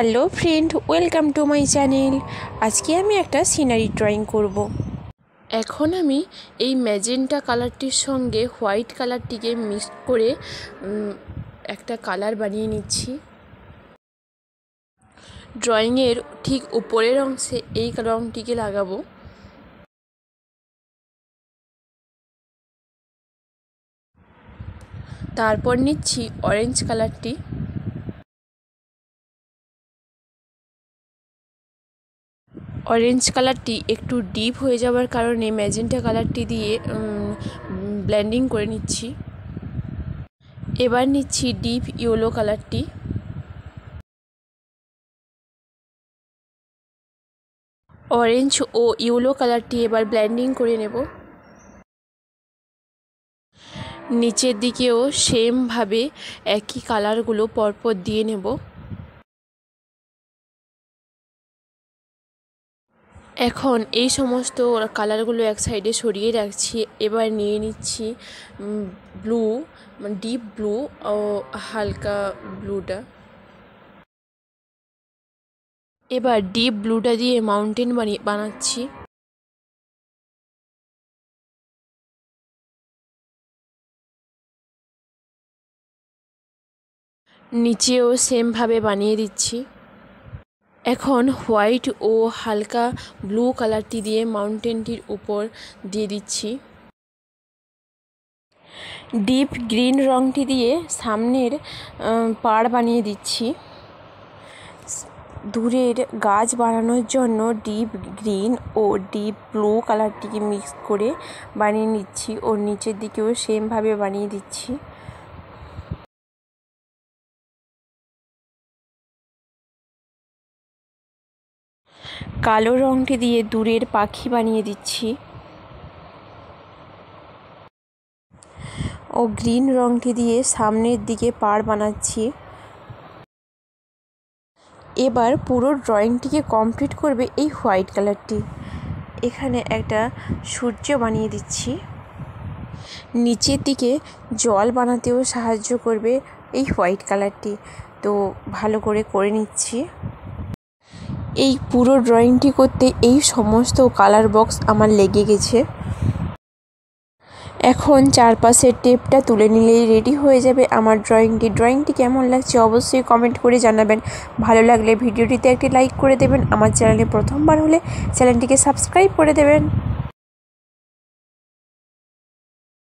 Hello friend, welcome to my channel. আজকে আমি একটা সিনারি ড্রয়িং করব। এখন আমি এই ম্যাজেন্টা কালারটির সঙ্গে হোয়াইট কালারটিকে মিক্স করে একটা কালার বানিয়ে নিচ্ছি। ড্রয়িংয়ের ঠিক উপরের অংশে এই রঙটিকে লাগাবো। তারপর নিচ্ছি অরেঞ্জ কালারটি। অরেঞ্জ কালারটি একটু ডিপ হয়ে যাওয়ার কারণে ম্যাজেন্টা কালারটি দিয়ে ব্ল্যান্ডিং করে নিচ্ছি। এবার নিচ্ছি ডিপ ইয়েলো কালারটি অরেঞ্জ ও ইয়েলো কালারটি এবার ব্ল্যান্ডিং করে নেব। নিচের দিকেও সেমভাবে একই কালারগুলো পরপর দিয়ে নেব। এখন এই সমস্ত কালারগুলো এক সাইডে সরিয়ে রাখছি, এবার নিয়ে নিচ্ছি ব্লু ডিপ ব্লু ও হালকা ব্লুটা এবার ডিপ ব্লুটা দিয়ে মাউন্টেন বানিয়ে বানাচ্ছি। নিচেও সেমভাবে বানিয়ে দিচ্ছি। এখন হোয়াইট ও হালকা ব্লু কালারটি দিয়ে মাউন্টেনটির উপর দিয়ে দিচ্ছি। ডিপ গ্রিন রঙটি দিয়ে সামনের পাড় বানিয়ে দিচ্ছি। দূরের গাছ বানানোর জন্য ডিপ গ্রিন ও ডিপ ব্লু কালারটিকে মিক্স করে বানিয়ে নিচ্ছি ও নিচের দিকেও সেমভাবে বানিয়ে দিচ্ছি। কালো রঙটি দিয়ে দূরের পাখি বানিয়ে দিচ্ছি। ও গ্রিন রঙটি দিয়ে সামনের দিকে পাড় বানাচ্ছি। এবার পুরো ড্রয়িংটিকে কমপ্লিট করবে এই হোয়াইট কালারটি। এখানে একটা সূর্য বানিয়ে দিচ্ছি। নিচের দিকে জল বানাতেও সাহায্য করবে এই হোয়াইট কালারটি। তো ভালো করে করে নিচ্ছি। এই পুরো ড্রয়িংটি করতে এই সমস্ত কালার বক্স আমার লেগে গেছে। এখন চারপাশের টেপটা তুলে নিলেই রেডি হয়ে যাবে আমার ড্রয়িংটি। ড্রয়িংটি কেমন লাগছে অবশ্যই কমেন্ট করে জানাবেন। ভালো লাগলে ভিডিওটিতে একটি লাইক করে দেবেন। আমার চ্যানেলে প্রথমবার হলে চ্যানেলটিকে সাবস্ক্রাইব করে দেবেন।